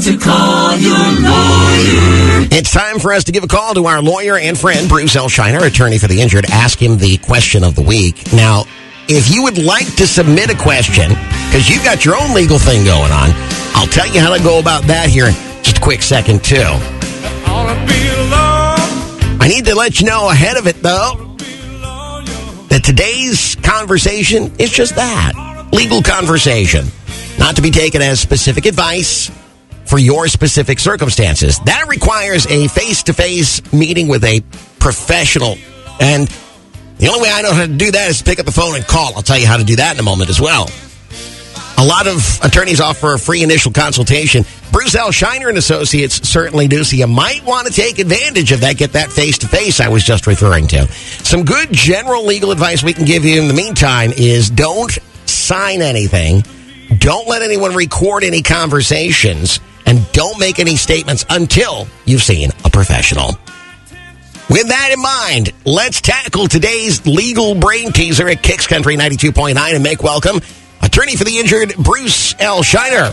to call your lawyer. It's time for us to give a call to our lawyer and friend, Bruce L. Scheiner, attorney for the injured. Ask him the question of the week. Now, if you would like to submit a question, because you've got your own legal thing going on, I'll tell you how to go about that here in just a quick second, too. I need to let you know ahead of it, though, that today's conversation is just that legal conversation. Not to be taken as specific advice for your specific circumstances. That requires a face to face meeting with a professional. And the only way I know how to do that is to pick up the phone and call. I'll tell you how to do that in a moment as well. A lot of attorneys offer a free initial consultation. Bruce L. Scheiner and Associates certainly do, so you might want to take advantage of that. Get that face to face I was just referring to. Some good general legal advice we can give you in the meantime is don't sign anything, don't let anyone record any conversations, and don't make any statements until you've seen a professional. With that in mind, let's tackle today's legal brain teaser at Kicks Country 92.9 and make welcome attorney for the injured, Bruce L. Scheiner.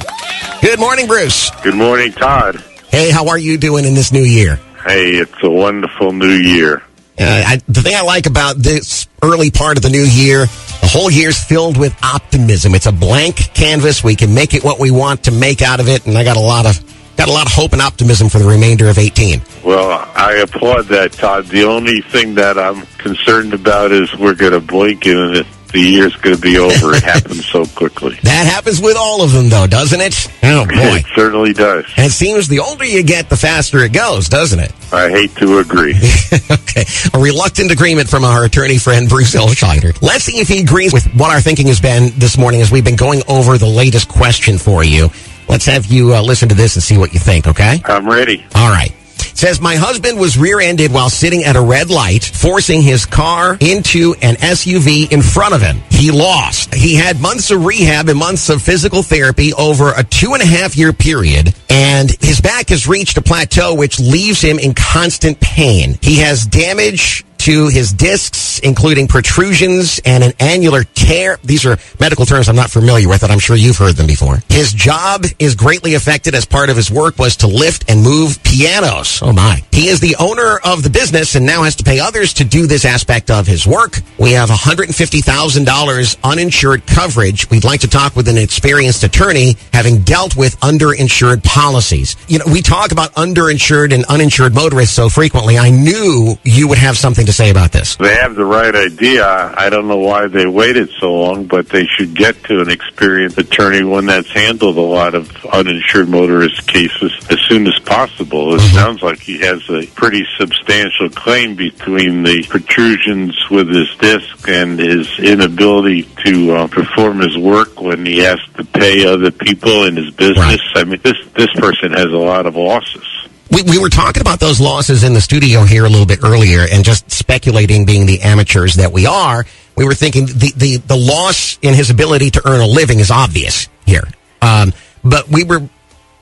Good morning, Bruce. Good morning, Todd. Hey, how are you doing in this new year? Hey, it's a wonderful new year. Uh, I, the thing I like about this early part of the new year, the whole year's filled with optimism. It's a blank canvas. We can make it what we want to make out of it, and I got a lot of got a lot of hope and optimism for the remainder of 18. Well, I applaud that, Todd. The only thing that I'm concerned about is we're going to blink it, the year's going to be over. It happens so quickly. That happens with all of them, though, doesn't it? Oh, boy. It certainly does. And it seems the older you get, the faster it goes, doesn't it? I hate to agree. okay. A reluctant agreement from our attorney friend, Bruce L. Scheiner. Let's see if he agrees with what our thinking has been this morning as we've been going over the latest question for you. Let's have you uh, listen to this and see what you think, okay? I'm ready. All right. Says my husband was rear-ended while sitting at a red light, forcing his car into an SUV in front of him. He lost. He had months of rehab and months of physical therapy over a two and a half year period, and his back has reached a plateau which leaves him in constant pain. He has damage to his discs, including protrusions and an annular tear. These are medical terms I'm not familiar with, and I'm sure you've heard them before. His job is greatly affected as part of his work was to lift and move pianos. Oh my. He is the owner of the business and now has to pay others to do this aspect of his work. We have $150,000 uninsured coverage. We'd like to talk with an experienced attorney having dealt with underinsured policies. You know, we talk about underinsured and uninsured motorists so frequently. I knew you would have something to say about this. They have the right idea. I don't know why they waited so long, but they should get to an experienced attorney, one that's handled a lot of uninsured motorist cases as soon as possible. It sounds like he has a pretty substantial claim between the protrusions with his disc and his inability to uh, perform his work when he has to pay other people in his business. Right. I mean, this this person has a lot of losses. We, we were talking about those losses in the studio here a little bit earlier and just speculating being the amateurs that we are. We were thinking the, the, the loss in his ability to earn a living is obvious here. Um, but we were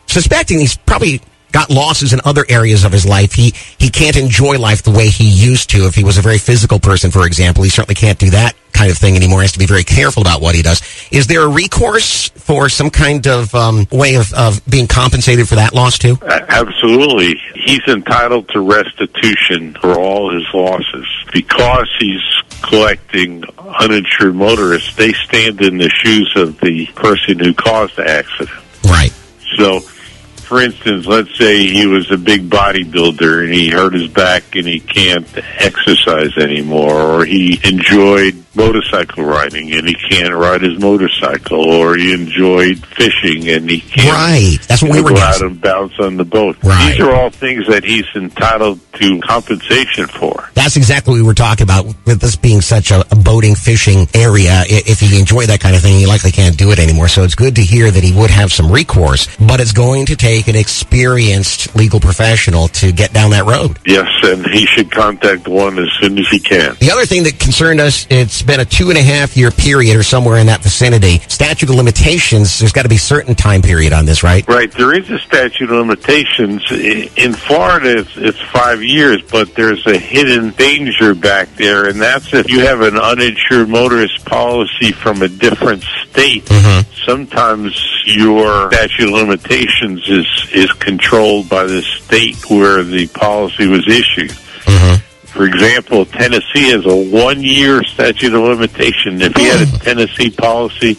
suspecting he's probably got losses in other areas of his life. He, he can't enjoy life the way he used to. If he was a very physical person, for example, he certainly can't do that kind of thing anymore. He has to be very careful about what he does. Is there a recourse for some kind of um, way of, of being compensated for that loss too? Absolutely. He's entitled to restitution for all his losses. Because he's collecting uninsured motorists, they stand in the shoes of the person who caused the accident. Right. So, for instance, let's say he was a big bodybuilder and he hurt his back and he can't exercise anymore, or he enjoyed motorcycle riding and he can't ride his motorcycle, or he enjoyed fishing and he can't Right. That's what we were go out guessing. and bounce on the boat. Right. These are all things that he's entitled to compensation for. That's exactly what we were talking about with this being such a, a boating, fishing area. If he enjoyed that kind of thing, he likely can't do it anymore. So it's good to hear that he would have some recourse, but it's going to take an experienced legal professional to get down that road. Yes, and he should contact one as soon as he can. The other thing that concerned us, it's been a two and a half year period or somewhere in that vicinity, statute of limitations, there's got to be certain time period on this, right? Right. There is a statute of limitations. In Florida, it's, it's five years, but there's a hidden danger back there, and that's if you have an uninsured motorist policy from a different state. Mm-hmm. Sometimes your statute of limitations is is controlled by the state where the policy was issued. Mm-hmm. For example, Tennessee has a one year statute of limitation. If he had a Tennessee policy,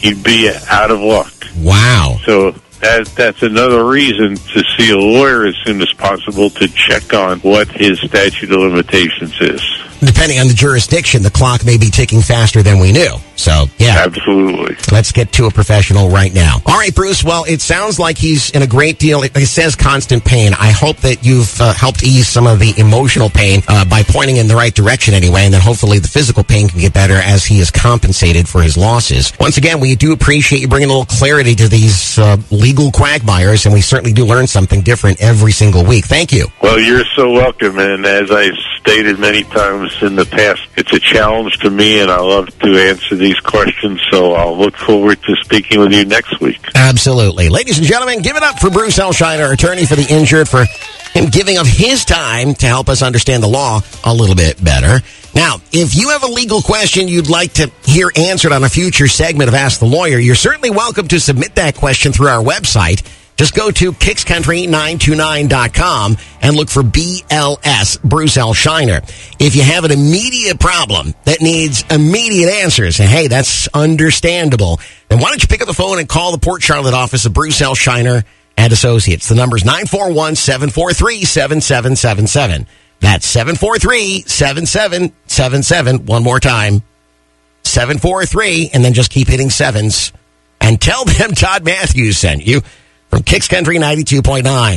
he'd be out of luck. Wow. So that that's another reason to see a lawyer as soon as possible to check on what his statute of limitations is. Depending on the jurisdiction, the clock may be ticking faster than we knew. So, yeah. Absolutely. Let's get to a professional right now. All right, Bruce. Well, it sounds like he's in a great deal. It, says constant pain. I hope that you've uh, helped ease some of the emotional pain uh, by pointing in the right direction anyway, and then hopefully the physical pain can get better as he is compensated for his losses. Once again, we do appreciate you bringing a little clarity to these uh, legal quagmires, and we certainly do learn something different every single week. Thank you. Well, you're so welcome, and as I stated many times in the past, it's a challenge to me, and I love to answer these questions. So I'll look forward to speaking with you next week. Absolutely. Ladies and gentlemen, give it up for Bruce L. Scheiner, attorney for the injured, for him giving of his time to help us understand the law a little bit better. Now, if you have a legal question you'd like to hear answered on a future segment of Ask the Lawyer, you're certainly welcome to submit that question through our website. Just go to kickscountry929.com and look for BLS, Bruce L. Scheiner. If you have an immediate problem that needs immediate answers, and hey, that's understandable, then why don't you pick up the phone and call the Port Charlotte office of Bruce L. Scheiner and Associates. The number's 941-743-7777. That's 743-7777. One more time. 743, and then just keep hitting sevens. And tell them Todd Matthews sent you from Kicks Country 92.9.